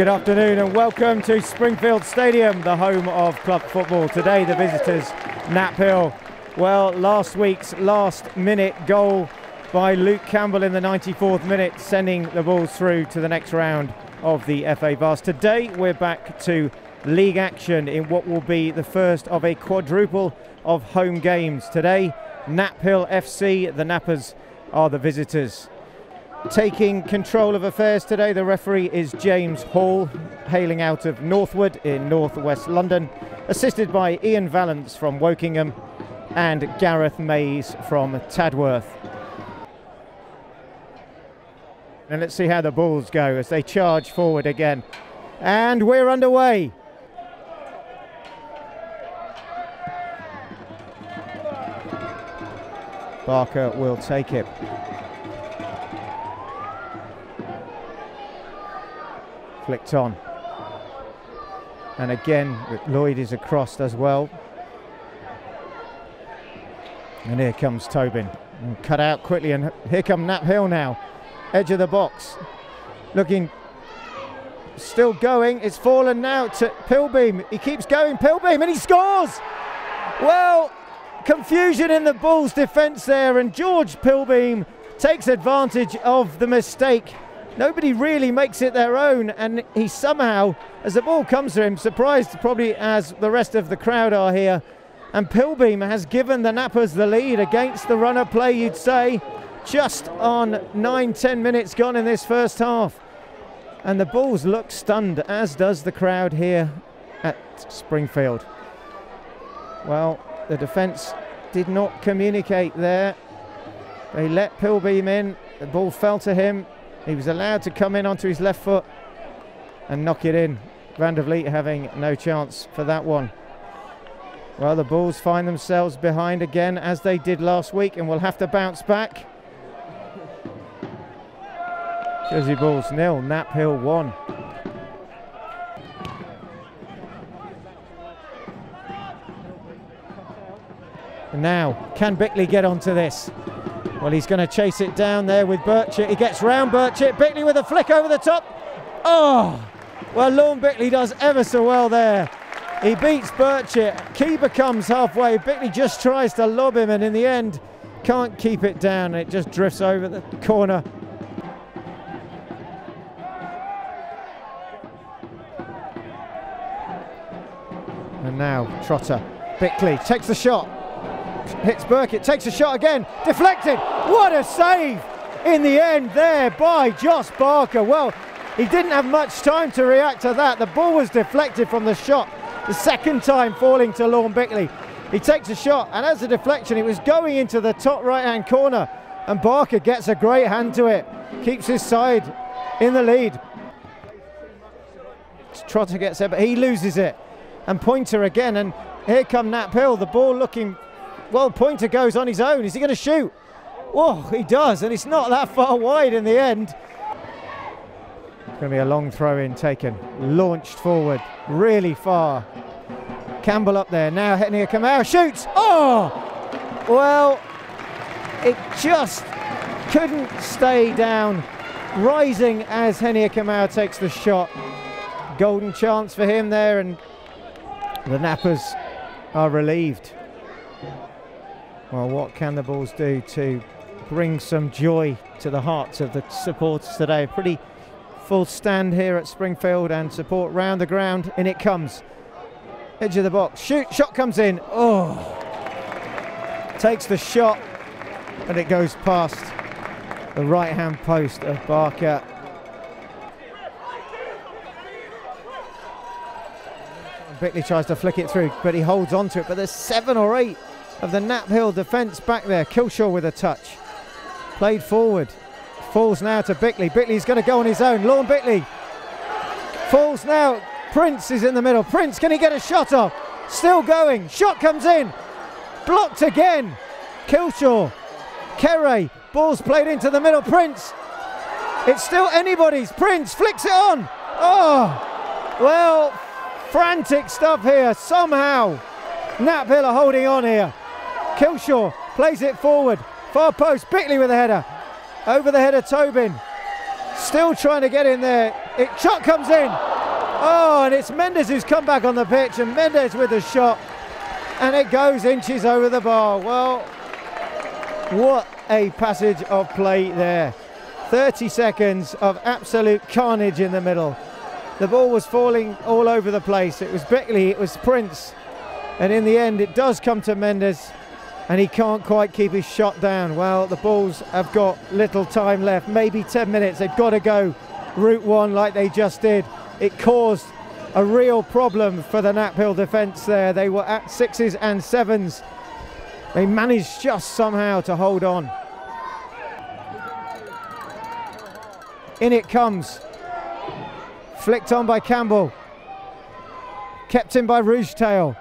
Good afternoon and welcome to Springfield Stadium, the home of club football. Today, the visitors, Knaphill. Well, last week's last minute goal by Luke Campbell in the 94th minute, sending the Bulls through to the next round of the FA Vase. Today, we're back to league action in what will be the first of a quadruple of home games. Today, Knaphill FC, the Nappers are the visitors. Taking control of affairs today, the referee is James Hall, hailing out of Northwood in northwest London, assisted by Ian Vallance from Wokingham and Gareth Mays from Tadworth. And let's see how the Bulls go as they charge forward again. And we're underway. Barker will take it. Flicked on. And again, Lloyd is across as well. And here comes Tobin. Cut out quickly, and here come Knaphill now. Edge of the box. Looking still going. It's fallen now to Pilbeam. He keeps going, Pilbeam, and he scores! Well, confusion in the Bulls' defence there, and George Pilbeam takes advantage of the mistake. Nobody really makes it their own, and he somehow, as the ball comes to him, surprised probably as the rest of the crowd are here, and Pilbeam has given the Nappers the lead against the runner play, you'd say, just on nine, ten minutes gone in this first half. And the Bulls look stunned, as does the crowd here at Springfield. Well, the defence did not communicate there. They let Pilbeam in. The ball fell to him. He was allowed to come in onto his left foot and knock it in. Van der Vliet having no chance for that one. Well, the Bulls find themselves behind again as they did last week and will have to bounce back. Jersey Bulls nil, Knaphill one. And now, can Bickley get onto this? Well, he's going to chase it down there with Birchett. He gets round Birchett. Bickley with a flick over the top. Oh! Well, Lorne Bickley does ever so well there. He beats Birchett. Keeper comes halfway. Bickley just tries to lob him, and in the end, can't keep it down. It just drifts over the corner. And now Trotter. Bickley takes the shot hits Burkitt, takes a shot again, deflected. What a save in the end there by Josh Barker. Well, he didn't have much time to react to that. The ball was deflected from the shot, the second time falling to Lorne Bickley. He takes a shot, and as a deflection, it was going into the top right hand corner. And Barker gets a great hand to it, keeps his side in the lead. Trotter gets it, but he loses it. And Pointer again, and here come Knaphill, the ball looking well, Pointer goes on his own. Is he going to shoot? Oh, he does, and it's not that far wide in the end. It's going to be a long throw in taken. Launched forward, really far. Campbell up there. Now Henier Kamau shoots. Oh! Well, it just couldn't stay down. Rising as Henier Kamau takes the shot. Golden chance for him there, and the Nappers are relieved. Well, what can the Bulls do to bring some joy to the hearts of the supporters today? Pretty full stand here at Springfield and support round the ground. In it comes. Edge of the box. Shoot. Shot comes in. Oh. Takes the shot and it goes past the right hand post of Barker. Bickley tries to flick it through, but he holds on to it. But there's seven or eight of the Knaphill defence back there. Kilshaw with a touch. Played forward. Falls now to Bickley. Bickley's going to go on his own. Lorne Bickley falls now. Prince is in the middle. Prince, can he get a shot off? Still going. Shot comes in. Blocked again. Kilshaw. Kere. Ball's played into the middle. Prince. It's still anybody's. Prince flicks it on. Oh, well, frantic stuff here. Somehow, Knaphill are holding on here. Kilshaw plays it forward. Far post, Bickley with a header. Over the head of Tobin. Still trying to get in there. It shot comes in. Oh, and it's Mendes who's come back on the pitch, and Mendes with a shot, and it goes inches over the bar. Well, what a passage of play there. 30 seconds of absolute carnage in the middle. The ball was falling all over the place. It was Bickley, it was Prince, and in the end, it does come to Mendes, and he can't quite keep his shot down. Well, the Bulls have got little time left, maybe 10 minutes. They've got to go route one like they just did. It caused a real problem for the Knaphill defence there. They were at sixes and sevens. They managed just somehow to hold on. In it comes. Flicked on by Campbell. Kept in by Rougetail.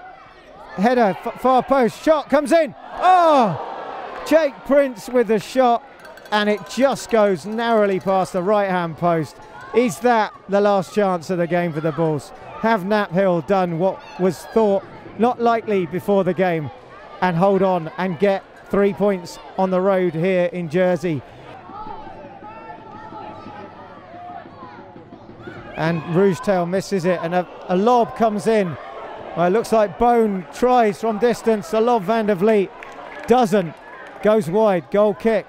Header, far post. Shot comes in. Oh! Jake Prince with the shot. And it just goes narrowly past the right hand post. Is that the last chance of the game for the Bulls? Have Knaphill done what was thought not likely before the game and hold on and get three points on the road here in Jersey? and Rougetail misses it and a, a lob comes in. Well, it looks like Bone tries from distance. A lob Van der Vliet doesn't. Goes wide. Goal kick.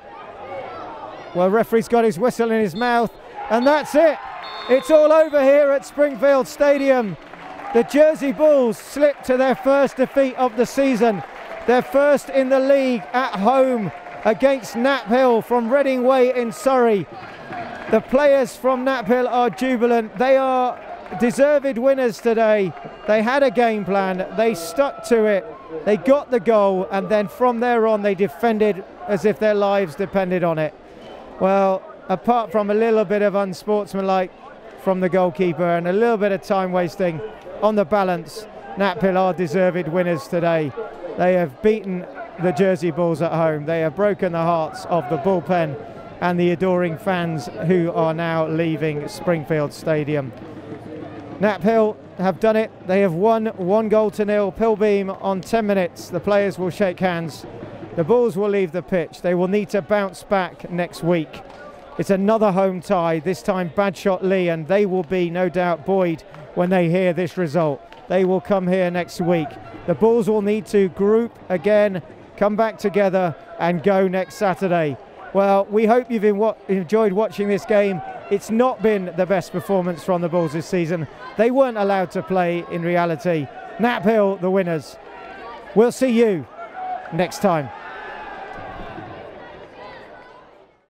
Well, referee's got his whistle in his mouth and that's it. It's all over here at Springfield Stadium. The Jersey Bulls slip to their first defeat of the season. Their first in the league at home against Knaphill from Redding Way in Surrey. The players from Knaphill are jubilant. They are deserved winners today. They had a game plan, they stuck to it, they got the goal, and then from there on, they defended as if their lives depended on it. Well, apart from a little bit of unsportsmanlike from the goalkeeper and a little bit of time wasting on the balance, Knaphill are deserved winners today. They have beaten the Jersey Bulls at home. They have broken the hearts of the bullpen and the adoring fans who are now leaving Springfield Stadium. Knaphill have done it. They have won one goal to nil. Pilbeam on 10 minutes. The players will shake hands. The Bulls will leave the pitch. They will need to bounce back next week. It's another home tie, this time Badshot Lee, and they will be no doubt buoyed when they hear this result. They will come here next week. The Bulls will need to group again, come back together, and go next Saturday. Well, we hope you've enjoyed watching this game. It's not been the best performance from the Bulls this season. They weren't allowed to play in reality. Knaphill, the winners. We'll see you next time.